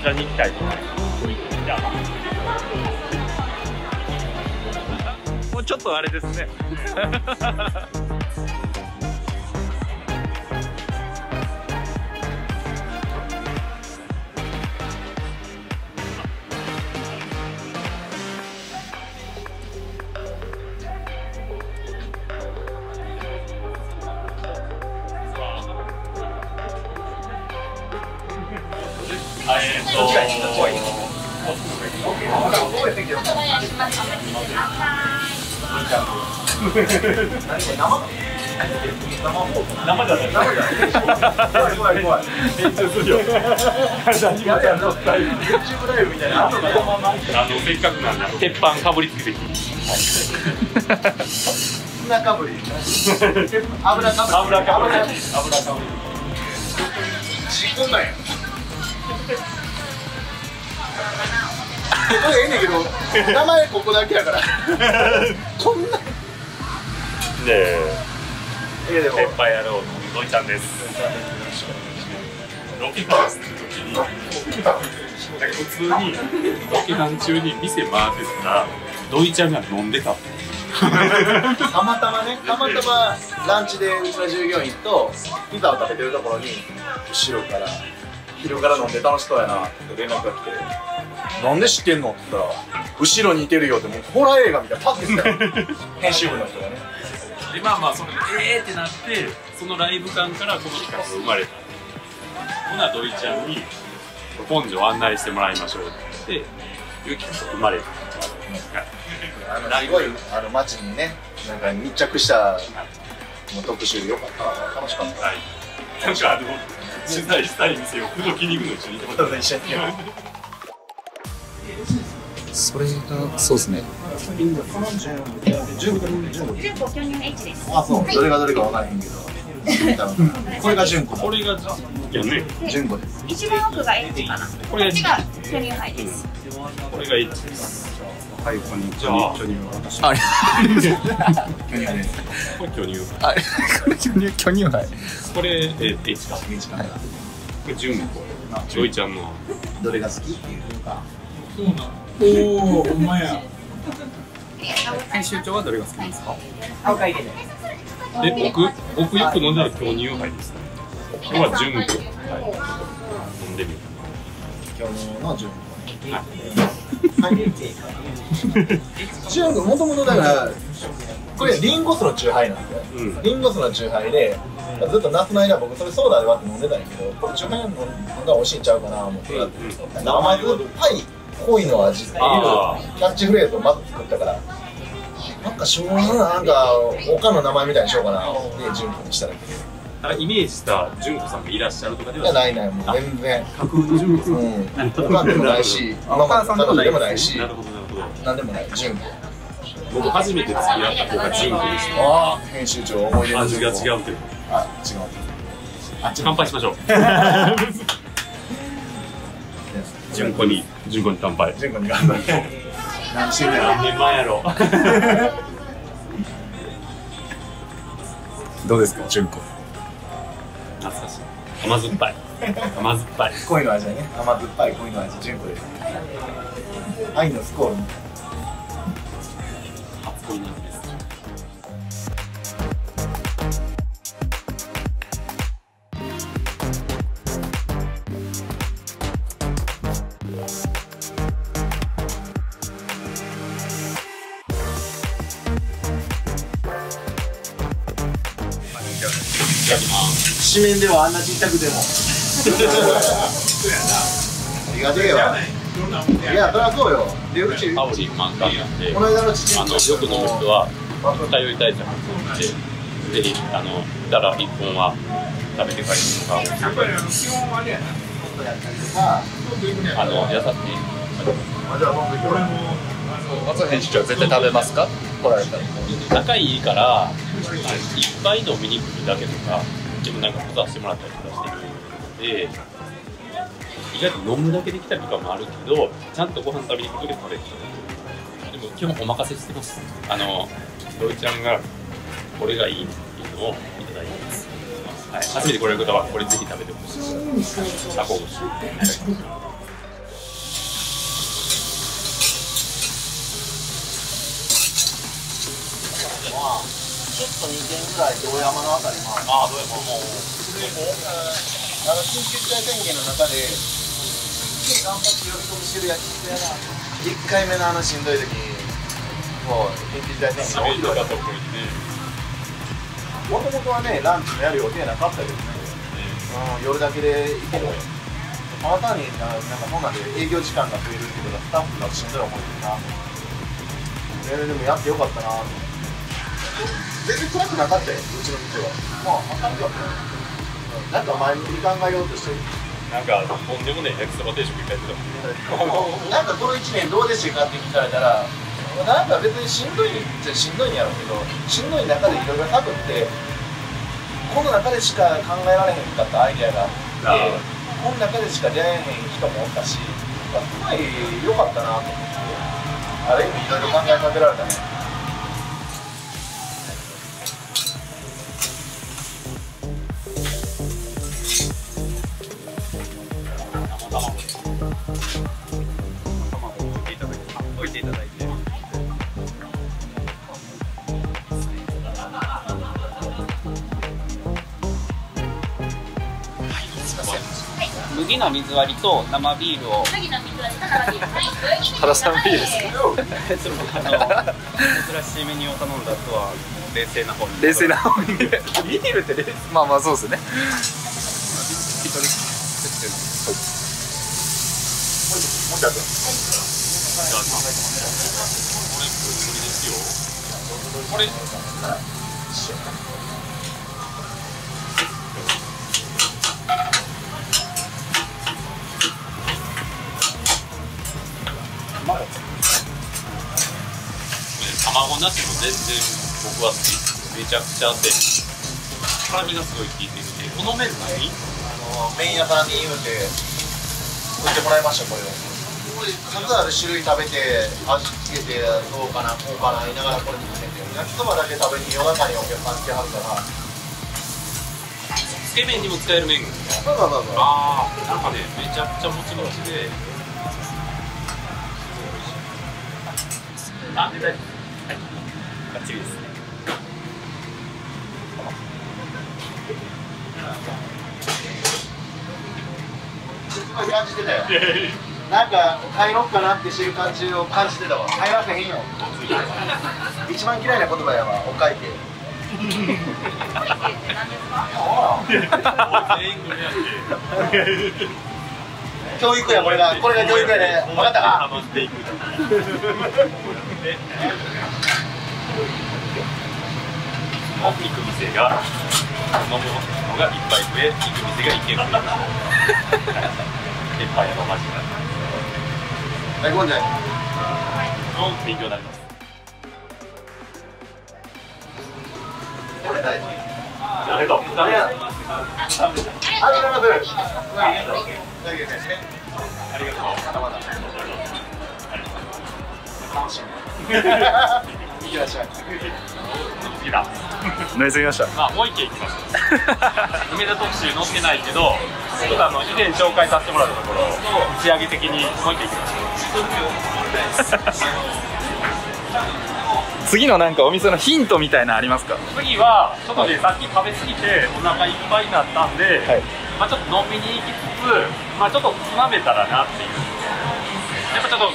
ちらに行きたいと思いますじゃあもうちょっとあれですね。えーっと生じゃない怖い怖い怖い編集するよ何がちゃん YouTube ライブみたいなあのせっかくなんで鉄板かぶり。つけてきます砂かぶり油かぶり。油かぶり。油かぶり仕込んだんこれええねんけど名前ここだけやから。こんな。でいやでも。鉄板野郎の土井ちゃんです。ロケバンするときに普通にロケバン中に店回ってたら土井ちゃんが飲んでた。たまたまねたまたまランチでうちの従業員とピザを食べてるところに後ろから昼から飲んで楽しそうやな。って連絡が来て「なんで知ってんの?」って言ったら「後ろにいてるよ」ってもうホラー映画みたいなパッて言ってた編集部の人がね。でまあまあそれでえーってなってそのライブ感からこの企画が生まれた。ほな土井ちゃんに根性を案内してもらいましょうっていう企画が生まれた。あのすごいあの街にねなんか密着したの特集よかった。楽しかった。はいなんかあの取材したい店を口説きに行くの一緒に行って一緒にそれがそうですね。あそうどれがどれか分からへんけどこれが純子これが純子です一番奥が H かな。ここれが巨乳杯です。これが H ですはいこんにちは。巨乳あれ巨乳です。これ巨乳あれこれ巨乳巨乳杯これ、えー、H か。これ純子土井ちゃんのどれが好きっていうか。おおほんまやありがとうござい編集長はどれが好きですか？で。僕僕よく飲んだら巨乳杯ですこれは純子はい。飲んでみる巨乳の純子はい純子もともとだからこれリンゴ酢のチューハイなんでうん。リンゴ酢のチューハイでずっと夏の間僕それソーダで割って飲んでたんやけどこれチューハイの方が美味しいんちゃうかなと思って。甘酸っぱい濃いの味っていうあキャッチフレーズをまず作ったからなんか昭和のなんか他の名前みたいにしようかなって純子にしたらいあイメージした純子さんがいらっしゃるとかではやないないもう全然。架空の純子さうん。んおかんでもないしママの彼女でもないし。なるほどなるほど。なんでもない純子。僕初めて付き合った子が純子でしああ編集長思い出た味が違うけどあ違う。あ乾杯しましょう。純子に純子に乾杯。純子に頑張って何周年何年前やろどうですか純子甘酸っぱい。甘酸っぱい恋の味だね甘酸っぱい恋の味純子です。愛のスコール初恋なん紙面ではあんなちっちゃくても。ありがてえよいやそりゃそうよでうち香り満タンなんでこの間の父あのよく飲む人は通いたいじゃなくてぜひあのだら一本は食べて帰るのがあの優しい松編集長絶対食べますか？来られ。たら仲いいからいっぱい飲みに来るだけとかでもなんか来させてもらったりとかしてるので。意外と飲むだけできたりとかもあるけどちゃんとご飯食べに来る時食べるでも基本お任せしてます。あの土井ちゃんがこれがいいっていうのをいただいてます。はい、初めて来れる方はこれぜひ食べてほしい。タコ串まあちょっと2軒ぐらい大山のあたりもある。ああどうやもうあの緊急事態宣言の中で頑張って呼び込みしてるやつやな1回目のあのしんどい時もう緊急事態宣言締めとかところにねもともとはねランチもやる予定なかったけどね、うん、夜だけで行けるあな。たにななんかそんなんで営業時間が増えるってことはスタッフがしんどい思いでなえーでもやってよかったな。と思って全然暗くなかったようちの店はまあ明るかったようん。なんか前向きに考えようとしてるなんかとんでもねえ焼きそば定食いっぱいやってたもんなんかこの1年どうでしたかって聞かれたらなんか別にしんどいっちゃしんどいんやろうけどしんどい中でいろいろ探ってこの中でしか考えられへんかったアイデアがあってこの中でしか出会えへん人もおったしすごい良かったなと思って。ある意味いろいろ考えさせられたね。いて置いただいて。麦の水割りと生ビールを。次の水は生ビールはい原さんビールですあの珍しいメニューを頼んだ後は冷静な方に。冷静な方に。ビールって冷静。まあまあそうですね。一人設定もうちょっとじゃあこれ卵なしも全然僕は好き。めちゃくちゃで辛みがすごい効いてるんでこの麺何？あの麺屋さんに言うて売ってもらいましたこれを。数ある種類食べて味付けてどうかなこうかな言いながらこれに決めて焼きそばだけ食べに夜中にお客さん来てはるからつけ麺にも使える麺そうそうそうそうああなんかねめちゃくちゃもちもちであ出たいはいバッチリですすごい感じてたよなんか帰ろっかなってしてる感じを感じてたわ。帰らせへんよ。一番嫌いな言葉やわお会計。教育やこれが。これが教育やで。分かったハか？マっていく店が飲むのがいっぱい増え肉店が一軒増える。鉄板屋のマジはいゴンジャイの勉強になりますこれ大事ありがとうありがとうございますありがとうまだまだ楽しみいらっしゃい好きだ飲みすぎましたまあもう一軒行きます梅田特集載ってないけどちょっとあの以前紹介させてもらったところ打ち上げ的にもう一軒行きます。次のなんかお店のヒントみたいなのありますか？次はちょっとね、さっき食べ過ぎてお腹い。っぱいになったんで、はいまあちょっと飲みに行きつつまあちょっとつまめたらなっていう。やっぱちょっと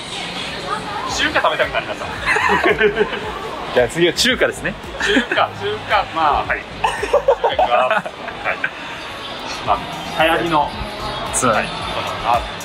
中華食べたくなりました じゃあ次は中華ですね。中華中華まあはい。中華がはい。まあ流行りの。つまり。はい